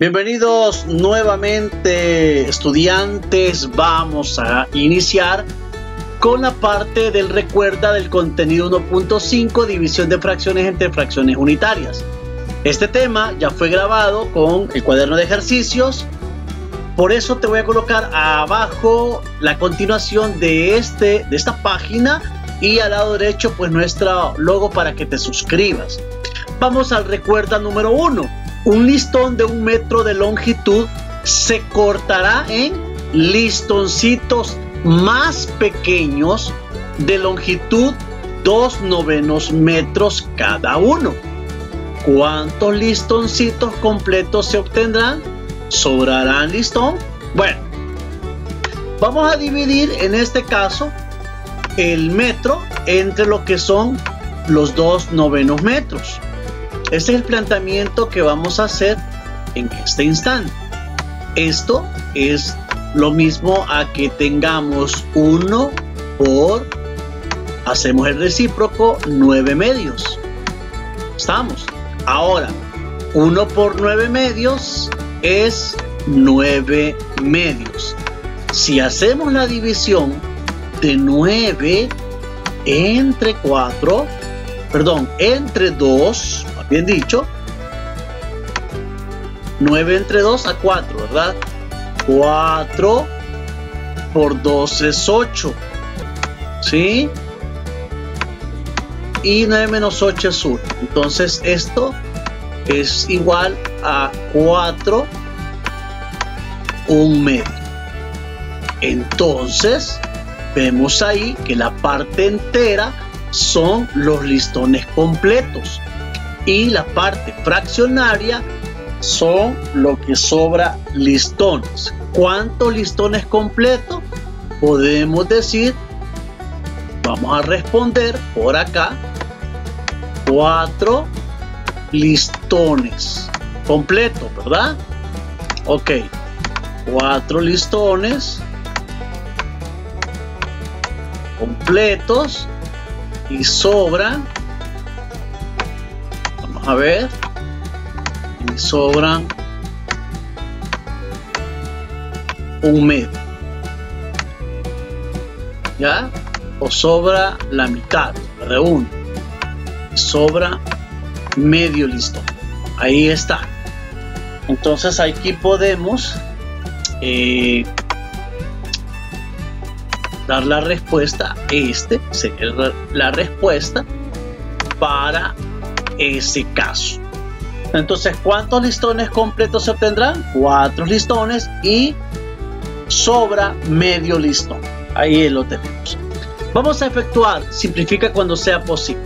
Bienvenidos nuevamente estudiantes, vamos a iniciar con la parte del recuerda del contenido 1.5 división de fracciones entre fracciones unitarias. Este tema ya fue grabado con el cuaderno de ejercicios, por eso te voy a colocar abajo la continuación de, este, de esta página y al lado derecho pues nuestro logo para que te suscribas. Vamos al recuerda número 1 un listón de un metro de longitud se cortará en listoncitos más pequeños de longitud 2 novenos metros cada uno. ¿Cuántos listoncitos completos se obtendrán? ¿Sobrarán listón? Bueno, vamos a dividir en este caso el metro entre lo que son los dos novenos metros. Este es el planteamiento que vamos a hacer en este instante. Esto es lo mismo a que tengamos 1 por, hacemos el recíproco, 9 medios. Estamos. Ahora, 1 por 9 medios es 9 medios. Si hacemos la división de 9 entre 4, perdón, entre 2, bien dicho. 9 entre 2 a 4, ¿verdad? 4 por 2 es 8. ¿Sí? Y 9 menos 8 es 1. Entonces esto es igual a 4 un medio. Entonces vemos ahí que la parte entera son los listones completos y la parte fraccionaria son lo que sobra listones. ¿Cuántos listones completos? Podemos decir, vamos a responder por acá, cuatro listones completos, ¿verdad? Ok, cuatro listones completos y sobran a ver. Y sobran un medio. Ya o sobra la mitad de uno sobra medio listón ahí está. Entonces aquí podemos eh, dar la respuesta. Este sería la respuesta para ese caso. Entonces, ¿cuántos listones completos se obtendrán? Cuatro listones y sobra medio listón. Ahí lo tenemos. Vamos a efectuar, simplifica cuando sea posible.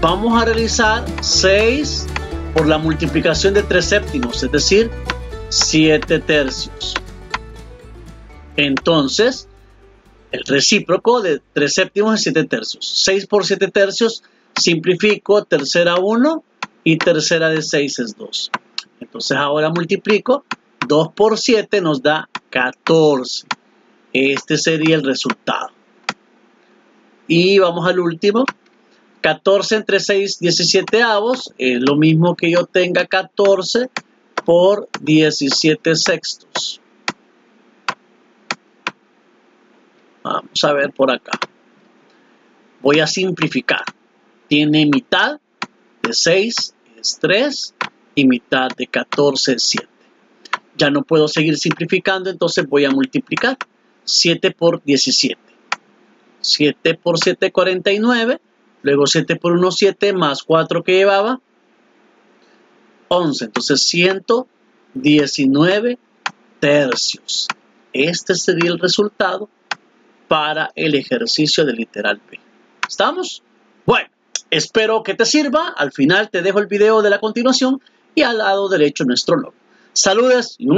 Vamos a realizar 6 por la multiplicación de 3 séptimos, es decir, 7 tercios. Entonces, el recíproco de 3 séptimos es 7 tercios. 6 por 7 tercios Simplifico, tercera 1 y tercera de 6 es 2. Entonces ahora multiplico, 2 por 7 nos da 14. Este sería el resultado. Y vamos al último. 14 entre 6, 17 avos. Es lo mismo que yo tenga 14 por 17 sextos. Vamos a ver por acá. Voy a simplificar tiene mitad de 6 es 3 y mitad de 14 es 7. Ya no puedo seguir simplificando, entonces voy a multiplicar 7 por 17. 7 por 7, 49. Luego 7 por 1, 7, más 4 que llevaba, 11. Entonces 119 tercios. Este sería el resultado para el ejercicio del literal P. ¿Estamos? Bueno. Espero que te sirva. Al final te dejo el video de la continuación y al lado derecho nuestro logo. Saludos y una